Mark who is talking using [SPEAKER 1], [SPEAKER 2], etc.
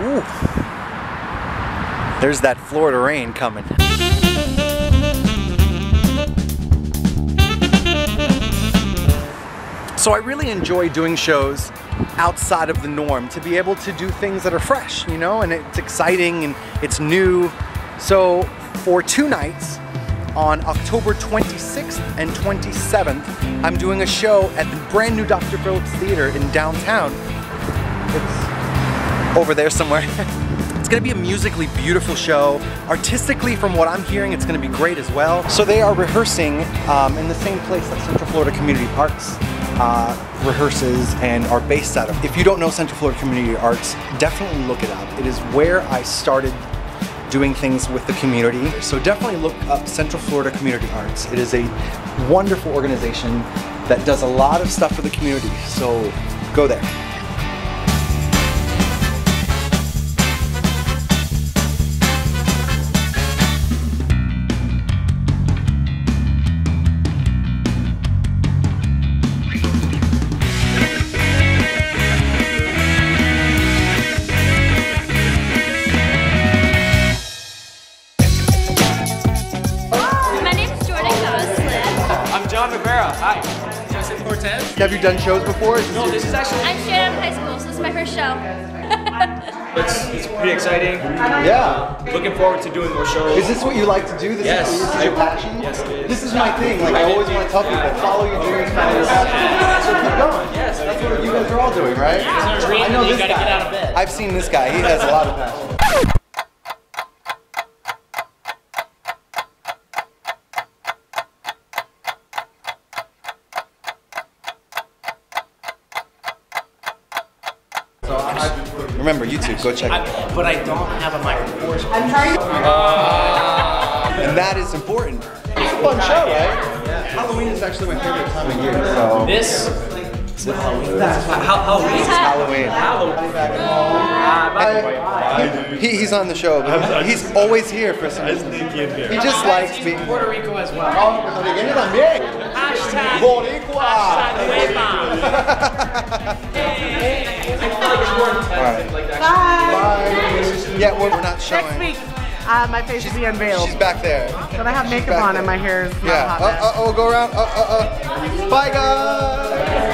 [SPEAKER 1] Ooh. There's that Florida rain coming. So I really enjoy doing shows outside of the norm to be able to do things that are fresh, you know, and it's exciting and it's new. So for two nights, on October 26th and 27th, I'm doing a show at the brand new Dr. Phillips Theater in downtown. It's over there somewhere. It's gonna be a musically beautiful show. Artistically, from what I'm hearing, it's gonna be great as well. So they are rehearsing um, in the same place that Central Florida Community Arts uh, rehearses and are based out of. If you don't know Central Florida Community Arts, definitely look it up. It is where I started doing things with the community. So definitely look up Central Florida Community Arts. It is a wonderful organization that does a lot of stuff for the community. So go there.
[SPEAKER 2] John Rivera. Hi. Joseph Cortez.
[SPEAKER 1] Have you done shows before?
[SPEAKER 2] No, this is actually
[SPEAKER 3] I'm straight out of high school, so this is my first show.
[SPEAKER 2] it's, it's pretty exciting.
[SPEAKER 1] Yeah.
[SPEAKER 2] Looking forward to doing more shows.
[SPEAKER 1] Is this what you like to do? This
[SPEAKER 2] Yes.
[SPEAKER 1] is, this is your passion?
[SPEAKER 2] Yes, it is.
[SPEAKER 1] This is my thing. Like I always want to tell people, follow your dreams, follow your passion. So keep going.
[SPEAKER 2] Yes,
[SPEAKER 1] That's what you guys are all doing, right? Yeah. I know this guy. I've seen this guy. He has a lot of passion. Remember, YouTube, go check it. out.
[SPEAKER 4] but I don't have a microphone.
[SPEAKER 1] Uh, and that is important. It's a fun show, right? Yeah. Halloween is actually my favorite time of year, so.
[SPEAKER 4] This is it Halloween. How Halloween?
[SPEAKER 1] Halloween.
[SPEAKER 4] Halloween.
[SPEAKER 1] He, he's on the show, but he's always here for some reason. He just likes being.
[SPEAKER 4] Puerto Rico as well.
[SPEAKER 1] Oh, puertorriqueño también.
[SPEAKER 4] Hashtag.
[SPEAKER 1] Boricua.
[SPEAKER 4] Alright.
[SPEAKER 1] Bye. Yeah, we're, we're not showing.
[SPEAKER 5] Next week, uh, my face will be unveiled.
[SPEAKER 1] She's back there.
[SPEAKER 5] But I have makeup on
[SPEAKER 1] there.
[SPEAKER 5] and my hair is not
[SPEAKER 1] Yeah.
[SPEAKER 5] hot
[SPEAKER 1] Uh, uh, oh, go around. Uh, uh, uh. Bye, guys.